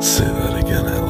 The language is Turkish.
Seni arayken el